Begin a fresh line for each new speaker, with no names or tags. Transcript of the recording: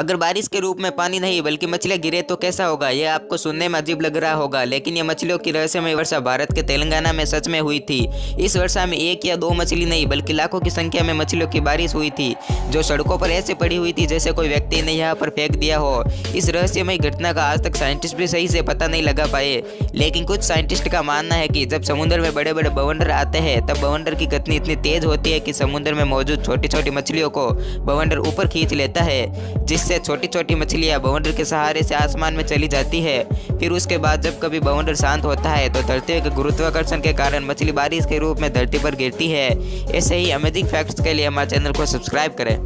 अगर बारिश के रूप में पानी नहीं, बल्कि मछलियाँ गिरे तो कैसा होगा? यह आपको सुनने में अजीब लग रहा होगा, लेकिन ये मछलियों की रहस्यमय वर्षा भारत के तेलंगाना में सच में हुई थी। इस वर्षा में एक या दो मछली नहीं, बल्कि लाखों की संख्या में मछलियों की बारिश हुई थी, जो सड़कों पर ऐसे पड़ी हुई थी जैसे कोई व्यक्ति ने यहाँ पर फेंक दिया हो। इस रहस्यमय घटना का आज तक साइंटिस्ट भी सही से पता नहीं लगा पाए। लेकिन कुछ साइंटिस्ट का मानना है कि जब समुद्र में बड़े बड़े बवंडर आते हैं, तब बवंडर की गति इतनी तेज होती है कि समुद्र में मौजूद छोटी छोटी मछलियों को बवंडर ऊपर खींच लेता है जिससे छोटी छोटी मछलियाँ बाउंडर के सहारे से आसमान में चली जाती है। फिर उसके बाद जब कभी बाउंडर शांत होता है तो धरती के गुरुत्वाकर्षण के कारण मछली बारिश के रूप में धरती पर गिरती है। ऐसे ही अमेजिंग फैक्ट्स के लिए हमारे चैनल को सब्सक्राइब करें।